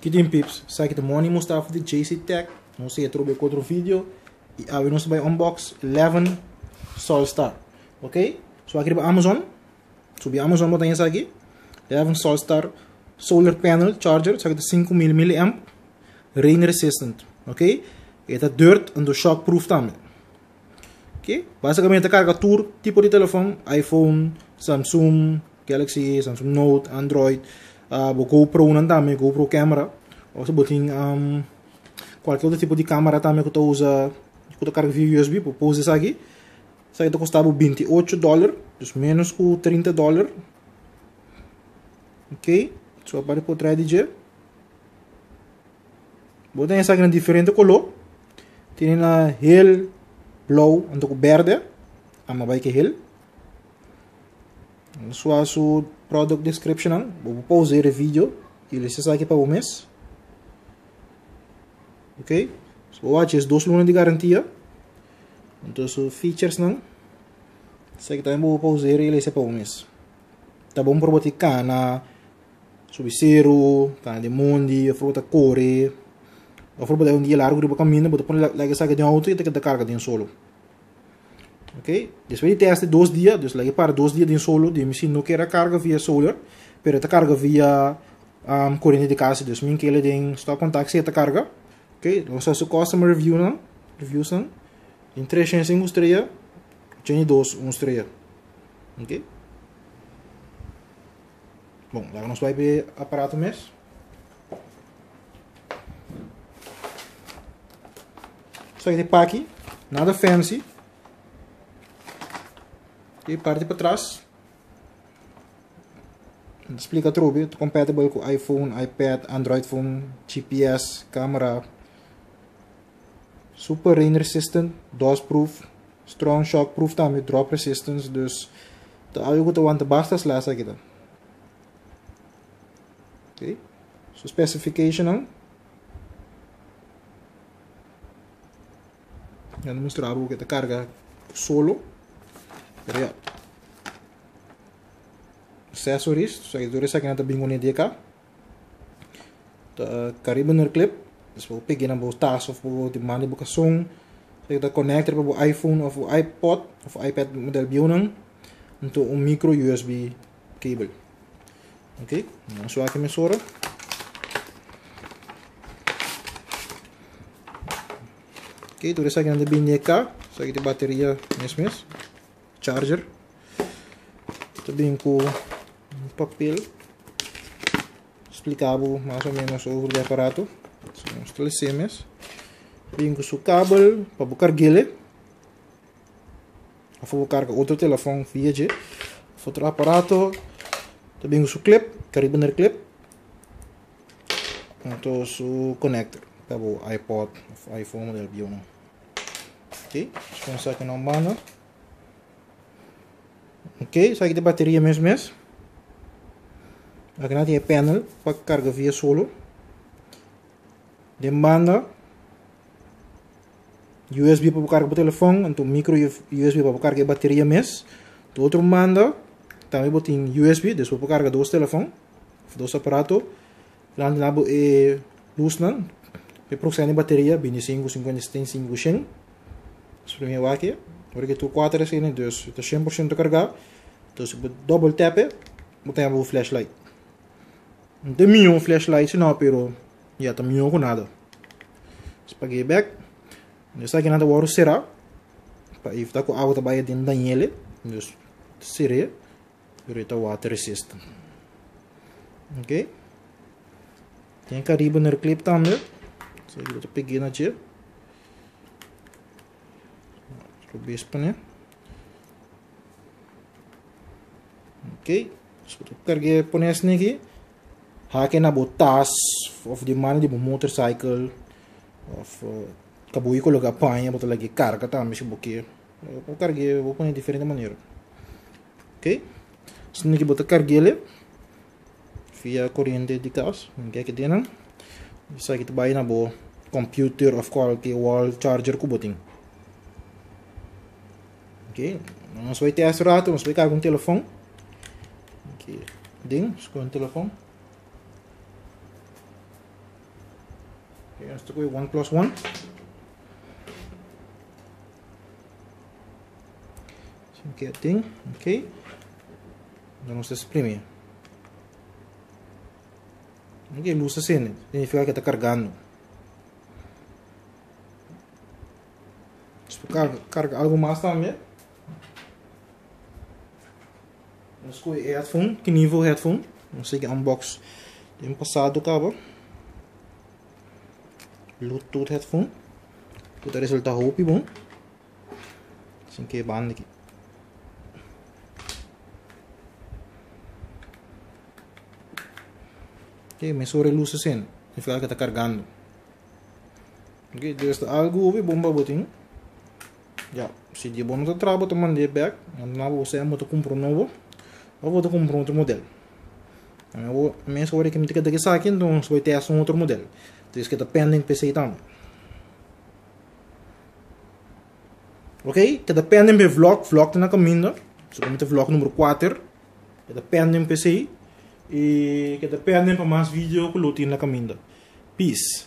Que tem pips, sai que the morning Mustafa de JC Tech, não sei, trobe com outro vídeo, e a nós vai unbox 11 Solstar, ok? So aqui para Amazon, subi Amazon botar isso aqui, 11 Solstar solar panel charger, sai de 5000 mAh, rain resistant, ok? Eta dirt and shockproof também. Ok? Basicamente carga tudo tipo de telefone, iPhone, Samsung, Galaxy, Samsung Note, Android, uh, GoPro não também, GoPro câmera, ou se botin um, qualquer outro tipo de câmera também que tu usa, que tu carga via USB, para pôr isso aqui. Isso aqui custava 28 dólares, menos que 30 dólares. Ok? Só para por trás de. Botem essa em diferente color. Tem na blauw en ook verde. Ama bij heel. Zoals o product description ang, vou pausar o vídeo e ele se para o mês. Ok? So watch is dois lunas de garantia. Então os features não. Isso aqui também vou pausar ele se para o mês. Tá bom para botar de mundi, fruta core. Of er um dia largo de caminho, botar põe like essa de auto e tem que carga de um solo. Ok? Dus we testen dois dias, dus lagi para dois dias de solo, de não quer carga via solar, pero ta carga via um, corrente de casa, dus min que ele tem está contato se ta carga. Ok? Então só customer review não, reviews não. Em 305 estreia, tinha dois um estreia. Ok? Bom, agora nós vai ver aparato mesmo. Só que de aqui, nada fancy. E parte para trás. Explica tudo, compatible com iPhone, iPad, Android phone, GPS, câmera. Super rain resistant, DOS proof, strong shock proof também, drop resistance, dus de algo que want basta slash aqui. Ok? So specification ang Yan mostrar o que carga solo. Kaya, saya suris, saya suris saya kena terbingungin dia kah. Ta, kari bener klip, saya so, pergi nak tas task of buat di mana buka sung. Saya kita connect terpapu iPhone of iPod of iPad model bionang untuk um micro USB cable. oke langsung so akan mesora. Okay, tulis saya kena terbingungin dia kah. Saya so, kita bateria mes-mes. Charger. Tabihin ko um papel. Explicava mais ou menos sobre o aparato. São os telecemes. Tabihin ko o cabo para buscar gele. Vou buscar outro telefone via G. Outro aparato. Tabihin ko o clip, carabiner clip. Então o connector para o iPod, iPhone model B1. Ok, vamos aqui na. Ok, aqui de bateria mesmo mesmo. Aqui não tem panel para carga via solo. Demanda USB para carregar o telefone, então micro USB para carregar a bateria mesmo. Do outro manda também botem USB, depois para carregar dois telefones, dois aparatos. Lá na é luz não. E para a bateria, 25, 50, 75, 100. Isso aqui. Porque tu 4 is in dus is 100% carregar. Dus ik double tappen, moet hebben een flashlight. Tem um flashlight não, pero já tá melhor com nada. Back. Nessa aqui nada o será. Para evitar que a água trabalhe dentro da ele. Dus seria. Pero water resistant. Ok? Tem caribo no clip também. So, eu peguei na. Bispo né? Ok. So, carreguei por nesse aqui. Haken na botas of di mana di motorcycle of uh, kabui ko lugar panha botar lagi carga tá mas boque eu carreguei vou pôr de diferente maneira ok se não que botar carreguei ele via corrente de casa ninguém que tem não isso aqui tu vai na boa computer of qualquer wall charger ko boting ok nós vai ter esse rato nós vai carregar um telefone ok ding escolhe um telefone Okay, esta foi 1 plus 1. Aqui tem, ok. Vamos exprimir. Aqui luz assim, significa que está carregando. Carga, carga algo mais também. Headphone, que nível headphone. Não sei que unbox. Tem passado o cabo. Bluetooth headphone. Kita resulta hopi bom. Assim que banda aqui. Ok, mas sobre luz assim. Significa que está carregando. Ok, desta algo houve bomba botinho. Já, se de bom não trabalho, eu mandei back. Não você é muito comprar um novo. Eu vou comprar outro modelo. Eu vou, mesmo agora que me tem que aqui, então vai ter um outro modelo. Então isso que está pending PC também. Ok? Que pending para vlog, vlog está na caminho. So, como vlog número 4. Que está pending PC. E que pending para mais vídeo que eu na caminho. Peace.